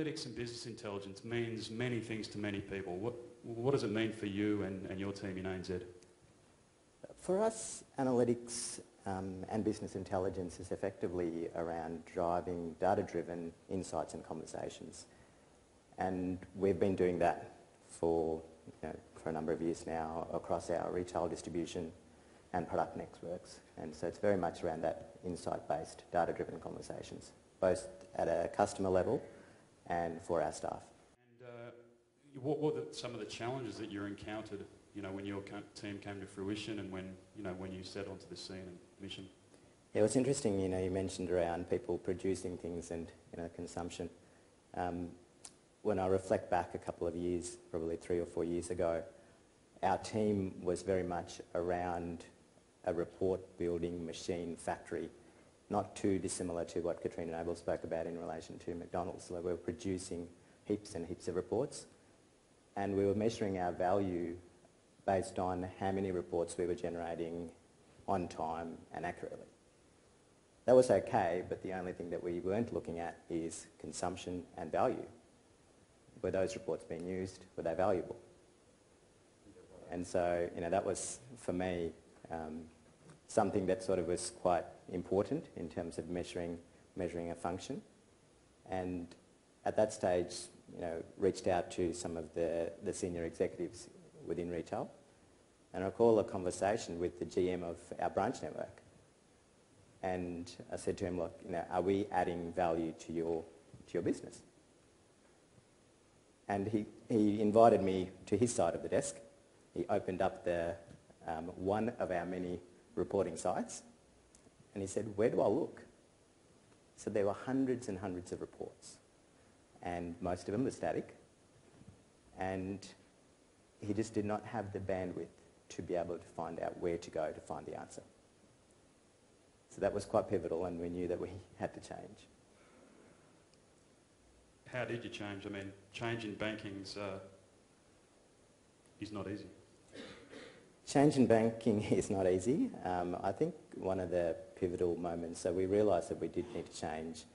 analytics and business intelligence means many things to many people. What, what does it mean for you and, and your team in ANZ? For us, analytics um, and business intelligence is effectively around driving data-driven insights and conversations. And we've been doing that for, you know, for a number of years now across our retail distribution and product networks. And so it's very much around that insight-based, data-driven conversations, both at a customer level and for our staff. And uh, what were the, some of the challenges that you encountered, you know, when your team came to fruition and when, you know, when you set onto the scene and mission? Yeah, it was interesting, you know, you mentioned around people producing things and, you know, consumption. Um, when I reflect back a couple of years, probably three or four years ago, our team was very much around a report building machine factory, not too dissimilar to what Katrina Noble spoke about in relation to McDonald's. So we were producing heaps and heaps of reports and we were measuring our value based on how many reports we were generating on time and accurately. That was okay, but the only thing that we weren't looking at is consumption and value. Were those reports being used? Were they valuable? And so, you know, that was, for me, um, something that sort of was quite important in terms of measuring, measuring a function. And at that stage, you know, reached out to some of the, the senior executives within retail. And I recall a conversation with the GM of our branch network. And I said to him, look, you know, are we adding value to your, to your business? And he, he invited me to his side of the desk. He opened up the, um, one of our many reporting sites and he said, where do I look? So there were hundreds and hundreds of reports and most of them were static and he just did not have the bandwidth to be able to find out where to go to find the answer. So that was quite pivotal and we knew that we had to change how did you change? I mean, change in banking uh, is not easy. Change in banking is not easy. Um, I think one of the pivotal moments, so we realised that we did need to change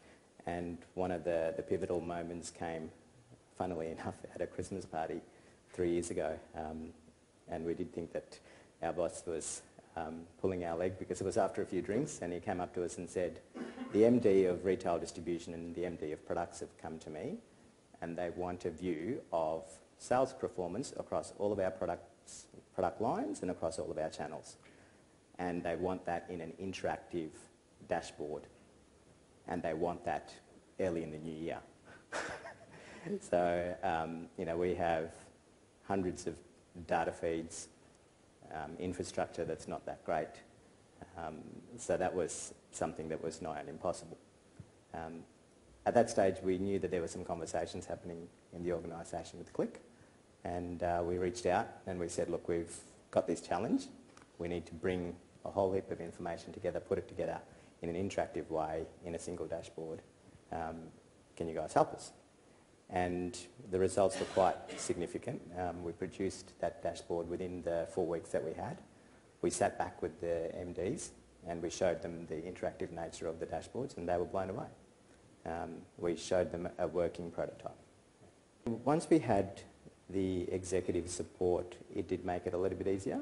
and one of the, the pivotal moments came, funnily enough, at a Christmas party three years ago. Um, and we did think that our boss was um, pulling our leg because it was after a few drinks and he came up to us and said, the MD of retail distribution and the MD of products have come to me and they want a view of sales performance across all of our products, product lines and across all of our channels. And they want that in an interactive dashboard. And they want that early in the new year. so, um, you know, we have hundreds of data feeds, um, infrastructure that's not that great. Um, so that was something that was nigh on impossible. Um, at that stage, we knew that there were some conversations happening in the organisation with Qlik, and uh, we reached out and we said, look, we've got this challenge. We need to bring a whole heap of information together, put it together in an interactive way in a single dashboard. Um, can you guys help us? And the results were quite significant. Um, we produced that dashboard within the four weeks that we had. We sat back with the MDs and we showed them the interactive nature of the dashboards and they were blown away. Um, we showed them a working prototype. Once we had the executive support, it did make it a little bit easier.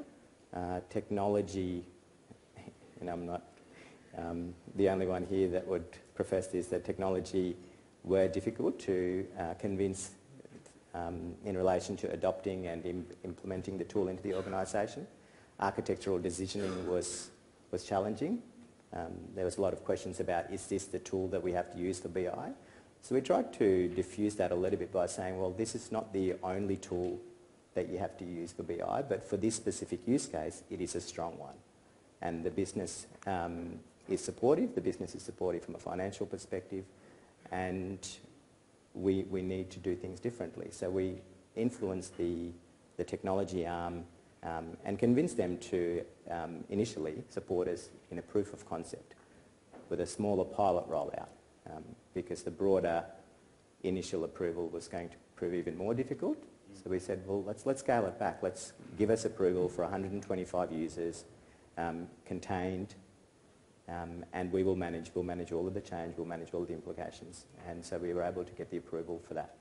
Uh, technology, and I'm not um, the only one here that would profess this, that technology were difficult to uh, convince um, in relation to adopting and Im implementing the tool into the organisation. Architectural decisioning was was challenging. Um, there was a lot of questions about, is this the tool that we have to use for BI? So we tried to diffuse that a little bit by saying, well, this is not the only tool that you have to use for BI, but for this specific use case, it is a strong one. And the business um, is supportive, the business is supportive from a financial perspective, and we, we need to do things differently. So we influence the, the technology arm um, and convince them to um, initially support us in a proof of concept with a smaller pilot rollout um, because the broader initial approval was going to prove even more difficult. So we said, well, let's, let's scale it back. Let's give us approval for 125 users, um, contained, Um, and we will manage, we'll manage all of the change, we'll manage all of the implications. And so we were able to get the approval for that,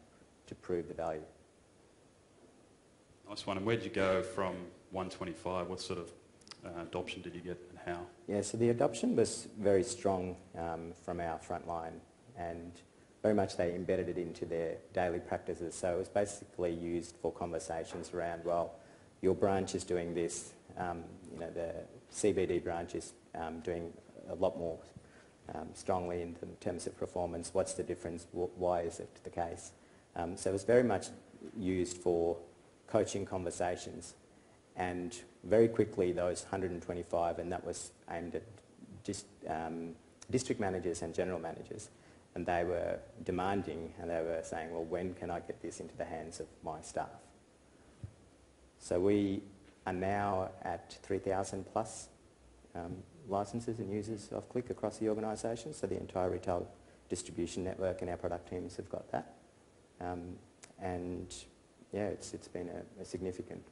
to prove the value. Nice one. And where did you go from 125? What sort of uh, adoption did you get and how? Yeah, so the adoption was very strong um, from our frontline and very much they embedded it into their daily practices. So it was basically used for conversations around, well, your branch is doing this, um, you know, the CBD branch is um, doing a lot more um, strongly in terms of performance. What's the difference? Why is it the case? Um, so it was very much used for coaching conversations and very quickly those 125 and that was aimed at just, um, district managers and general managers and they were demanding and they were saying, well, when can I get this into the hands of my staff? So we are now at 3,000 plus um, licenses and users of Qlik across the organisation. So the entire retail distribution network and our product teams have got that. Um, and yeah, it's, it's been a, a significant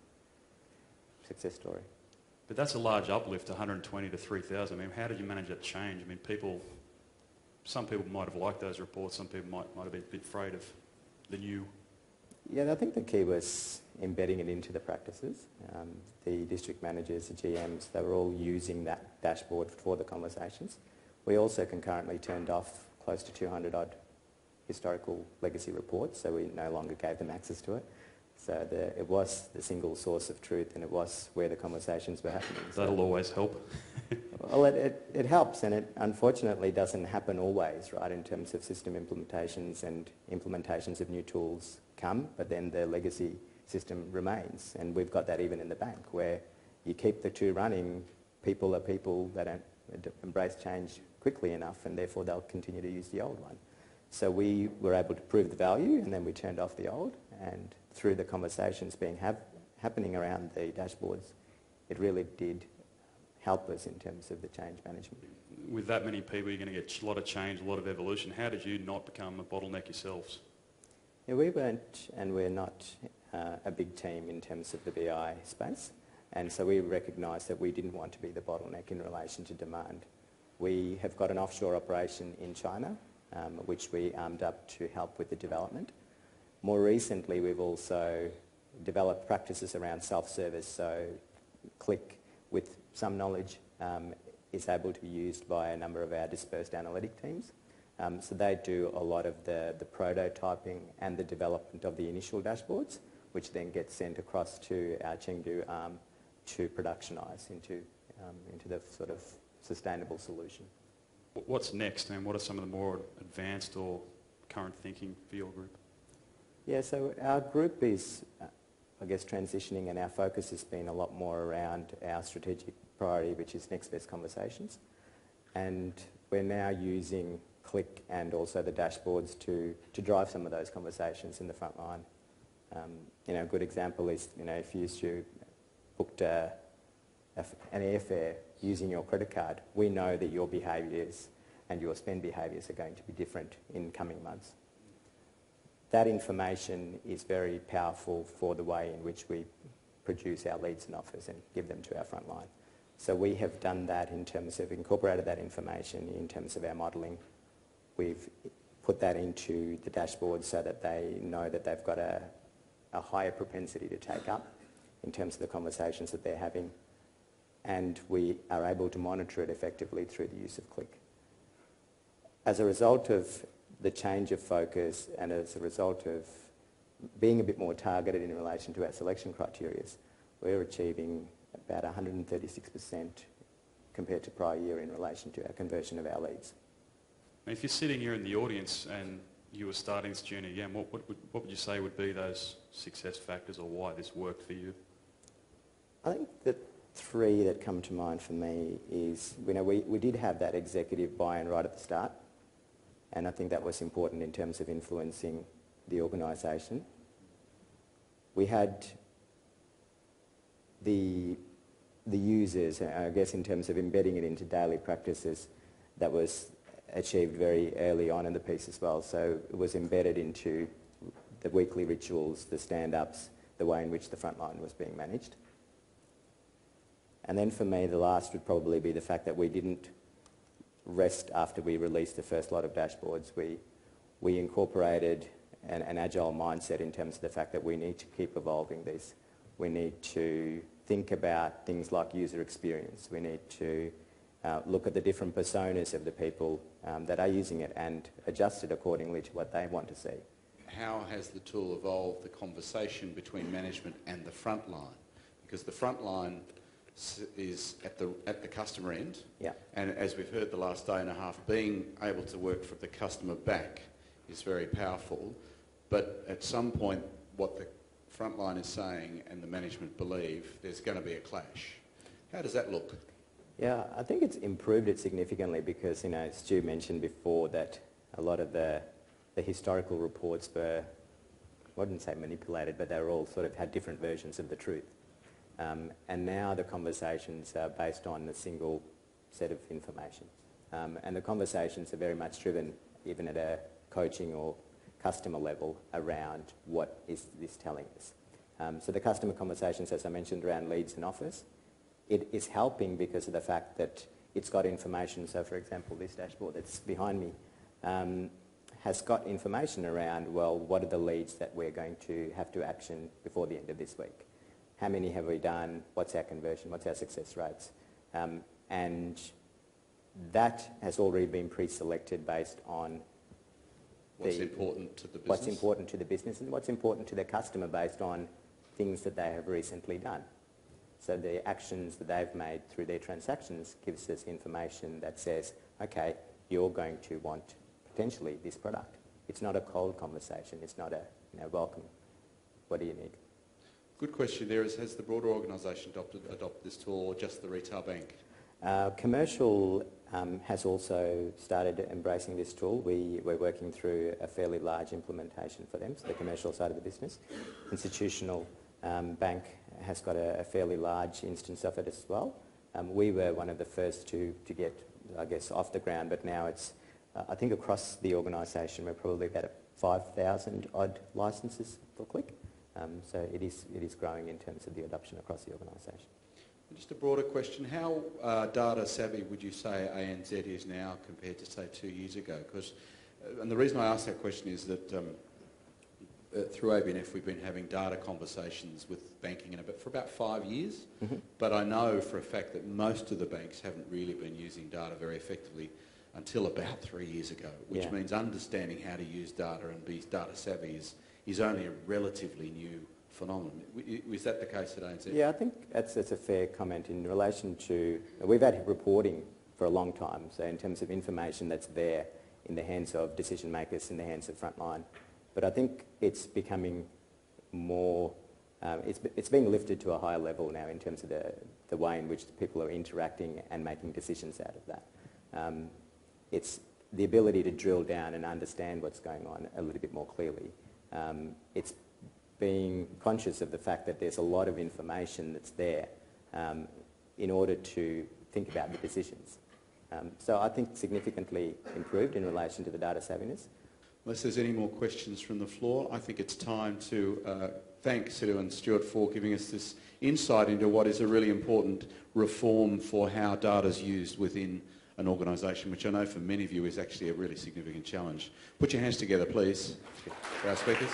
success story. But that's a large uplift, 120 to 3,000. I mean, how did you manage that change? I mean, people, some people might have liked those reports, some people might, might have been a bit afraid of the new. Yeah, I think the key was embedding it into the practices. Um, the district managers, the GMs, they were all using that dashboard for the conversations. We also concurrently turned off close to 200 odd historical legacy reports, so we no longer gave them access to it. So the, it was the single source of truth and it was where the conversations were happening. That'll always help. well, it, it, it, helps and it unfortunately doesn't happen always, right, in terms of system implementations and implementations of new tools come, but then the legacy system remains. And we've got that even in the bank where you keep the two running, people are people that don't embrace change quickly enough and therefore they'll continue to use the old one. So we were able to prove the value and then we turned off the old and through the conversations being have, happening around the dashboards, it really did help us in terms of the change management. With that many people, you're going to get a lot of change, a lot of evolution. How did you not become a bottleneck yourselves? Yeah, we weren't, and we're not uh, a big team in terms of the BI space, and so we recognised that we didn't want to be the bottleneck in relation to demand. We have got an offshore operation in China, um, which we armed up to help with the development. More recently, we've also developed practices around self-service, so Qlik with some knowledge um, is able to be used by a number of our dispersed analytic teams. Um, so they do a lot of the, the prototyping and the development of the initial dashboards, which then gets sent across to our Chengdu arm to productionise into, um, into the sort of sustainable solution. What's next and what are some of the more advanced or current thinking for your group? Yeah, so our group is, I guess, transitioning and our focus has been a lot more around our strategic priority, which is next best conversations. And we're now using Qlik and also the dashboards to, to drive some of those conversations in the front line. Um, you know, a good example is, you know, if you to booked a, a, an airfare using your credit card, we know that your behaviours and your spend behaviours are going to be different in coming months that information is very powerful for the way in which we produce our leads and offers and give them to our frontline. So we have done that in terms of incorporated that information in terms of our modelling. We've put that into the dashboard so that they know that they've got a, a higher propensity to take up in terms of the conversations that they're having. And we are able to monitor it effectively through the use of Qlik. As a result of the change of focus and as a result of being a bit more targeted in relation to our selection criteria, we're achieving about 136% compared to prior year in relation to our conversion of our leads. If you're sitting here in the audience and you were starting this journey again, what, what, would, what would you say would be those success factors or why this worked for you? I think the three that come to mind for me is, you know, we, we did have that executive buy-in right at the start. And I think that was important in terms of influencing the organisation. We had the, the users, I guess in terms of embedding it into daily practices, that was achieved very early on in the piece as well. So it was embedded into the weekly rituals, the stand-ups, the way in which the frontline was being managed. And then for me, the last would probably be the fact that we didn't REST, after we released the first lot of dashboards, we, we incorporated an, an agile mindset in terms of the fact that we need to keep evolving this. We need to think about things like user experience. We need to uh, look at the different personas of the people um, that are using it and adjust it accordingly to what they want to see. How has the tool evolved the conversation between management and the front line? Because the front line is at the, at the customer end. Yeah. And as we've heard the last day and a half, being able to work from the customer back is very powerful. But at some point, what the front line is saying and the management believe, there's going to be a clash. How does that look? Yeah, I think it's improved it significantly because, you know, Stu mentioned before that a lot of the, the historical reports were, I wouldn't say manipulated, but they were all sort of had different versions of the truth. Um, and now the conversations are based on a single set of information. Um, and the conversations are very much driven, even at a coaching or customer level, around what is this telling us. Um, so the customer conversations, as I mentioned, around leads and offers, it is helping because of the fact that it's got information. So, for example, this dashboard that's behind me um, has got information around, well, what are the leads that we're going to have to action before the end of this week? How many have we done? What's our conversion? What's our success rates? Um, and that has already been pre-selected based on What's The- important to the business? what's important to the business and what's important to the customer based on things that they have recently done. So the actions that they've made through their transactions gives us information that says, okay, you're going to want potentially this product. It's not a cold conversation. It's not a, you know, welcome. What do you need? Good question there is, has the broader organisation adopted, adopted this tool or just the retail bank? Uh, commercial um, has also started embracing this tool. We, we're working through a fairly large implementation for them, so the commercial side of the business. Institutional um, bank has got a, a fairly large instance of it as well. Um, we were one of the first to, to get, I guess, off the ground, but now it's, uh, I think across the organisation we're probably about 5,000 odd licences for Qlik. Um, so it is, it is growing in terms of the adoption across the organisation. Just a broader question, how uh, data savvy would you say ANZ is now compared to say two years ago? Because, uh, and the reason I ask that question is that um, uh, through ABNF we've been having data conversations with banking in about, for about five years, Mm-hmm. but I know for a fact that most of the banks haven't really been using data very effectively until about three years ago, which Yeah. means understanding how to use data and be data savvy is, is only a relatively new phenomenon. Is that the case ANZ? Yeah, I think that's, that's a fair comment in relation to, we've had reporting for a long time, so in terms of information that's there in the hands of decision makers, in the hands of frontline. But I think it's becoming more, um, it's, it's being lifted to a higher level now in terms of the, the way in which people are interacting and making decisions out of that. Um, it's the ability to drill down and understand what's going on a little bit more clearly. Um, it's being conscious of the fact that there's a lot of information that's there um, in order to think about the decisions. Um, so I think significantly improved in relation to the data savviness. Unless there's any more questions from the floor, I think it's time to uh, thank Sudha and Stuart for giving us this insight into what is a really important reform for how data is used within an organisation, which I know for many of you is actually a really significant challenge. Put your hands together, please, for our speakers.